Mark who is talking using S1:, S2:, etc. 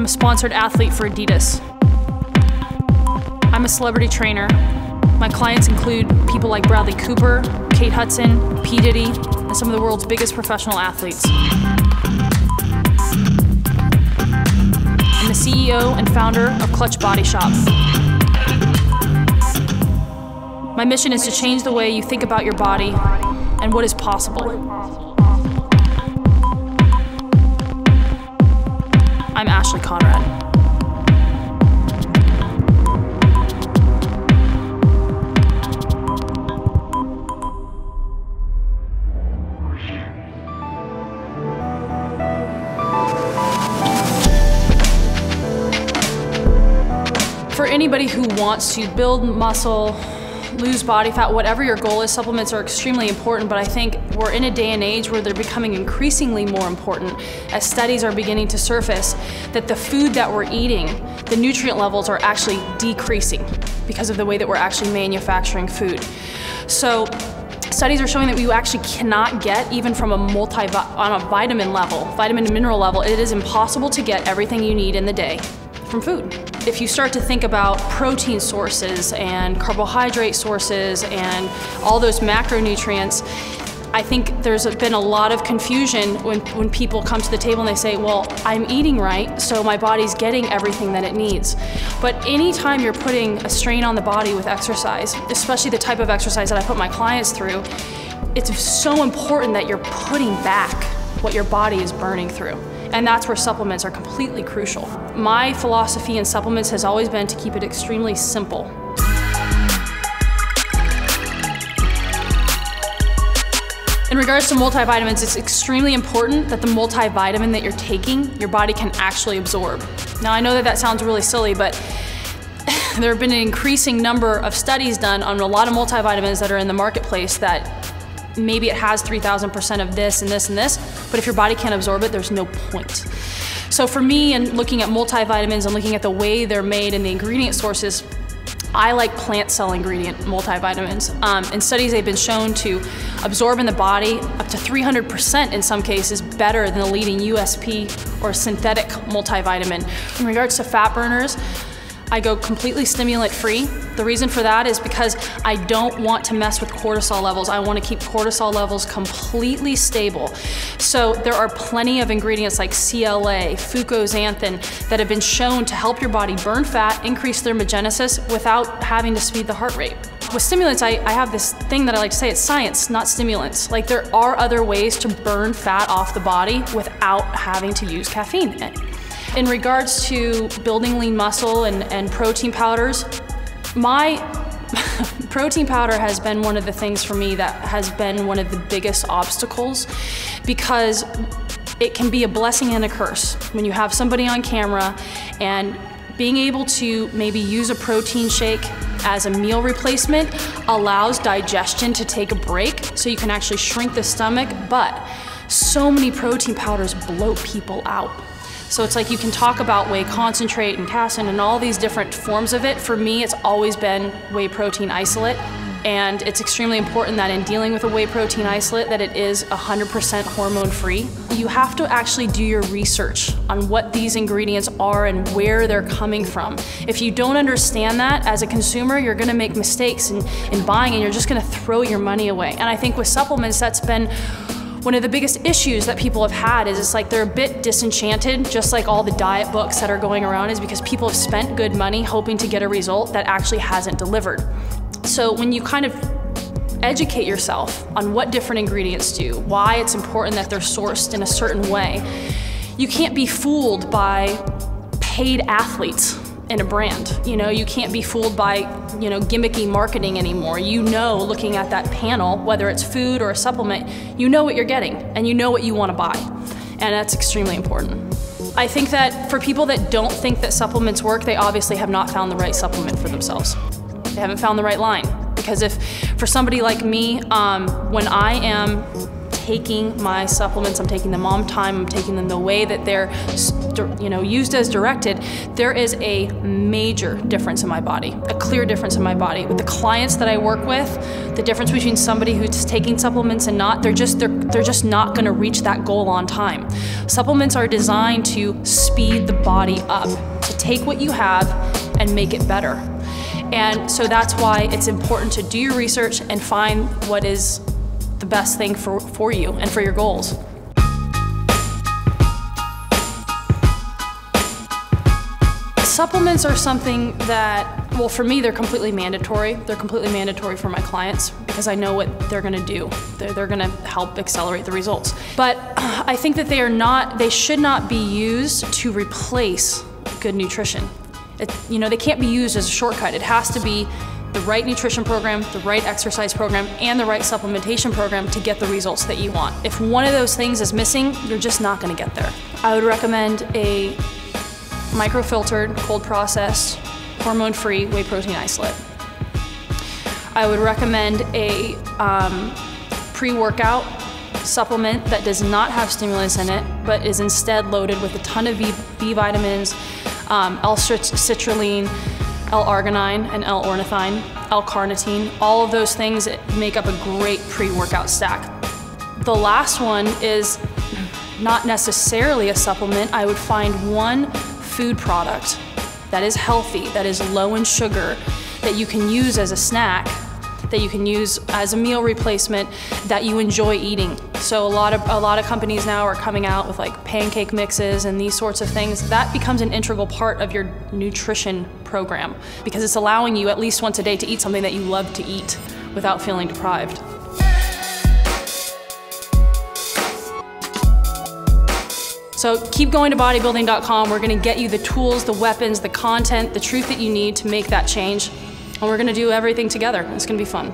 S1: I'm a sponsored athlete for Adidas. I'm a celebrity trainer. My clients include people like Bradley Cooper, Kate Hudson, P. Diddy, and some of the world's biggest professional athletes. I'm the CEO and founder of Clutch Body Shop. My mission is to change the way you think about your body and what is possible. I'm Ashley Conrad. For anybody who wants to build muscle, lose body fat, whatever your goal is, supplements are extremely important, but I think we're in a day and age where they're becoming increasingly more important as studies are beginning to surface that the food that we're eating, the nutrient levels are actually decreasing because of the way that we're actually manufacturing food. So studies are showing that we actually cannot get even from a multi on a vitamin level, vitamin and mineral level, it is impossible to get everything you need in the day from food. If you start to think about protein sources and carbohydrate sources and all those macronutrients, I think there's been a lot of confusion when, when people come to the table and they say, well, I'm eating right, so my body's getting everything that it needs. But anytime you're putting a strain on the body with exercise, especially the type of exercise that I put my clients through, it's so important that you're putting back what your body is burning through. And that's where supplements are completely crucial. My philosophy in supplements has always been to keep it extremely simple. In regards to multivitamins, it's extremely important that the multivitamin that you're taking, your body can actually absorb. Now, I know that that sounds really silly, but there have been an increasing number of studies done on a lot of multivitamins that are in the marketplace that maybe it has 3,000% of this and this and this, but if your body can't absorb it, there's no point. So for me, and looking at multivitamins and looking at the way they're made and the ingredient sources, I like plant cell ingredient multivitamins. Um, in studies, they've been shown to absorb in the body up to 300% in some cases better than the leading USP or synthetic multivitamin. In regards to fat burners, I go completely stimulant free. The reason for that is because I don't want to mess with cortisol levels. I want to keep cortisol levels completely stable. So there are plenty of ingredients like CLA, fucoxanthin that have been shown to help your body burn fat, increase thermogenesis without having to speed the heart rate. With stimulants, I, I have this thing that I like to say, it's science, not stimulants. Like there are other ways to burn fat off the body without having to use caffeine. In regards to building lean muscle and, and protein powders, my protein powder has been one of the things for me that has been one of the biggest obstacles because it can be a blessing and a curse when you have somebody on camera and being able to maybe use a protein shake as a meal replacement allows digestion to take a break so you can actually shrink the stomach, but so many protein powders bloat people out. So it's like you can talk about whey concentrate and casein and all these different forms of it. For me, it's always been whey protein isolate. And it's extremely important that in dealing with a whey protein isolate that it is 100% hormone free. You have to actually do your research on what these ingredients are and where they're coming from. If you don't understand that as a consumer, you're gonna make mistakes in, in buying and you're just gonna throw your money away. And I think with supplements, that's been one of the biggest issues that people have had is it's like they're a bit disenchanted, just like all the diet books that are going around, is because people have spent good money hoping to get a result that actually hasn't delivered. So when you kind of educate yourself on what different ingredients do, why it's important that they're sourced in a certain way, you can't be fooled by paid athletes in a brand. You know, you can't be fooled by, you know, gimmicky marketing anymore. You know, looking at that panel, whether it's food or a supplement, you know what you're getting and you know what you want to buy. And that's extremely important. I think that for people that don't think that supplements work, they obviously have not found the right supplement for themselves. They haven't found the right line. Because if, for somebody like me, um, when I am taking my supplements, I'm taking them on time, I'm taking them the way that they're you know, used as directed, there is a major difference in my body, a clear difference in my body. With the clients that I work with, the difference between somebody who's taking supplements and not, they're just they're they're just not going to reach that goal on time. Supplements are designed to speed the body up, to take what you have and make it better. And so that's why it's important to do your research and find what is the best thing for, for you and for your goals. Supplements are something that, well, for me, they're completely mandatory. They're completely mandatory for my clients because I know what they're gonna do. They're, they're gonna help accelerate the results. But I think that they are not, they should not be used to replace good nutrition. It, you know, they can't be used as a shortcut. It has to be the right nutrition program, the right exercise program, and the right supplementation program to get the results that you want. If one of those things is missing, you're just not gonna get there. I would recommend a microfiltered, cold processed, hormone-free whey protein isolate. I would recommend a um, pre-workout supplement that does not have stimulants in it, but is instead loaded with a ton of B, B vitamins, um, L-citrulline, L-arginine, and L-ornithine, L-carnitine. All of those things make up a great pre-workout stack. The last one is not necessarily a supplement. I would find one food product that is healthy, that is low in sugar, that you can use as a snack that you can use as a meal replacement that you enjoy eating. So a lot of a lot of companies now are coming out with like pancake mixes and these sorts of things. That becomes an integral part of your nutrition program because it's allowing you at least once a day to eat something that you love to eat without feeling deprived. So keep going to bodybuilding.com. We're gonna get you the tools, the weapons, the content, the truth that you need to make that change. And we're gonna do everything together. It's gonna be fun.